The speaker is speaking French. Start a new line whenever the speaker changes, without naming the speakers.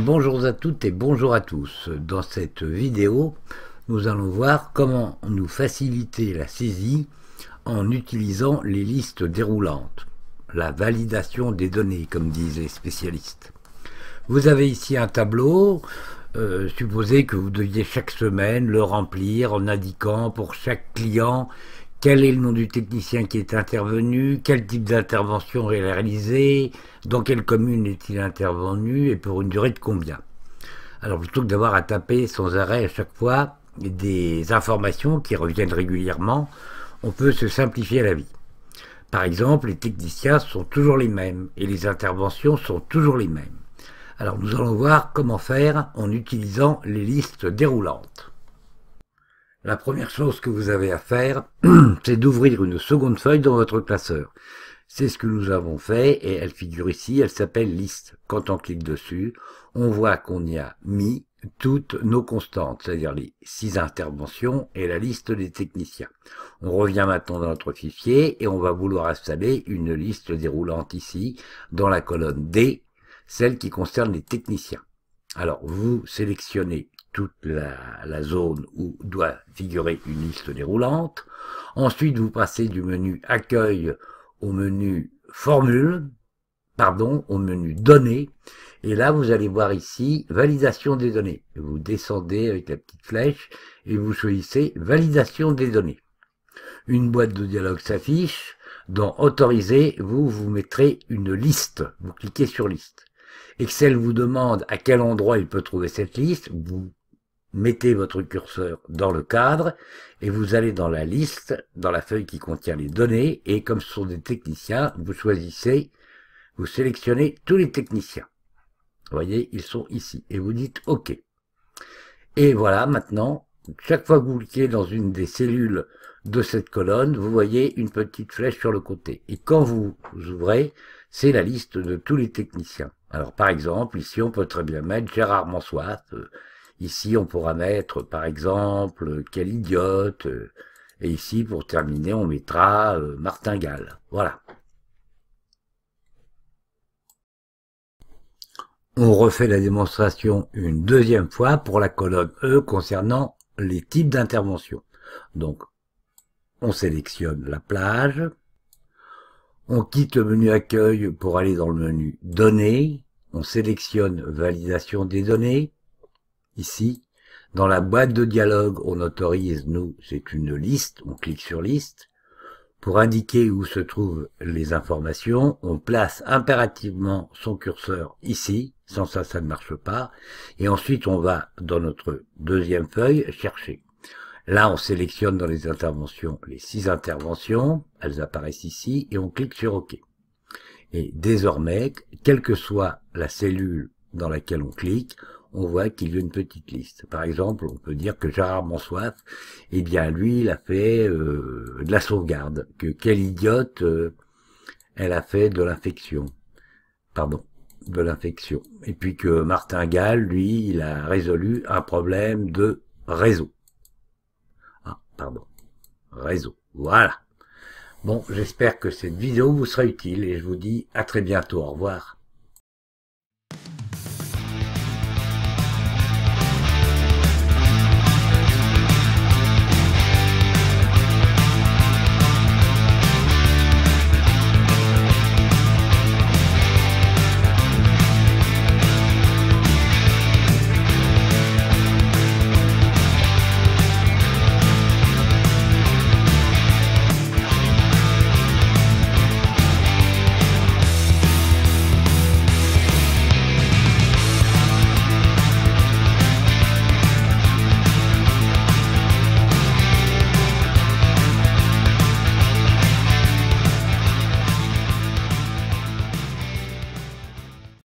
bonjour à toutes et bonjour à tous. Dans cette vidéo, nous allons voir comment nous faciliter la saisie en utilisant les listes déroulantes. La validation des données, comme disent les spécialistes. Vous avez ici un tableau. Euh, supposez que vous deviez chaque semaine le remplir en indiquant pour chaque client quel est le nom du technicien qui est intervenu, quel type d'intervention est réalisé, dans quelle commune est-il intervenu? Et pour une durée de combien? Alors plutôt que d'avoir à taper sans arrêt à chaque fois des informations qui reviennent régulièrement, on peut se simplifier la vie. Par exemple, les techniciens sont toujours les mêmes et les interventions sont toujours les mêmes. Alors nous allons voir comment faire en utilisant les listes déroulantes. La première chose que vous avez à faire, c'est d'ouvrir une seconde feuille dans votre classeur. C'est ce que nous avons fait et elle figure ici, elle s'appelle liste. Quand on clique dessus, on voit qu'on y a mis toutes nos constantes, c'est-à-dire les six interventions et la liste des techniciens. On revient maintenant dans notre fichier et on va vouloir installer une liste déroulante ici, dans la colonne D, celle qui concerne les techniciens. Alors, vous sélectionnez toute la, zone où doit figurer une liste déroulante. Ensuite, vous passez du menu Accueil au menu Formule, pardon, au menu Données. Et là, vous allez voir ici Validation des données. Vous descendez avec la petite flèche et vous choisissez Validation des données. Une boîte de dialogue s'affiche. Dans Autoriser, vous vous mettrez une liste. Vous cliquez sur Liste. Excel vous demande à quel endroit il peut trouver cette liste. Vous mettez votre curseur dans le cadre et vous allez dans la liste, dans la feuille qui contient les données et comme ce sont des techniciens, vous choisissez, vous sélectionnez tous les techniciens. Vous voyez, ils sont ici et vous dites OK. Et voilà, maintenant, chaque fois que vous cliquez dans une des cellules de cette colonne, vous voyez une petite flèche sur le côté. Et quand vous ouvrez, c'est la liste de tous les techniciens. Alors par exemple, ici on peut très bien mettre Gérard Mansoif, euh, Ici, on pourra mettre, par exemple, quel idiote. Et ici, pour terminer, on mettra euh, martingale. Voilà. On refait la démonstration une deuxième fois pour la colonne E concernant les types d'intervention. Donc, on sélectionne la plage. On quitte le menu accueil pour aller dans le menu données. On sélectionne validation des données. Ici, dans la boîte de dialogue, on autorise, nous, c'est une liste, on clique sur liste. Pour indiquer où se trouvent les informations, on place impérativement son curseur ici, sans ça, ça ne marche pas. Et ensuite, on va, dans notre deuxième feuille, chercher. Là, on sélectionne dans les interventions les six interventions, elles apparaissent ici, et on clique sur OK. Et désormais, quelle que soit la cellule dans laquelle on clique, on voit qu'il y a une petite liste. Par exemple, on peut dire que Gérard Monsoif, eh bien, lui, il a fait euh, de la sauvegarde. Que quelle idiote, euh, elle a fait de l'infection. Pardon, de l'infection. Et puis que Martin Gall, lui, il a résolu un problème de réseau. Ah, pardon. Réseau. Voilà. Bon, j'espère que cette vidéo vous sera utile et je vous dis à très bientôt. Au revoir.